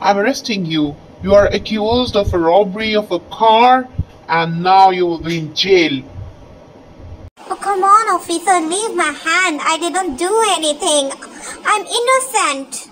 I'm arresting you. You are accused of a robbery of a car and now you will be in jail. Oh, come on, officer, leave my hand. I didn't do anything. I'm innocent.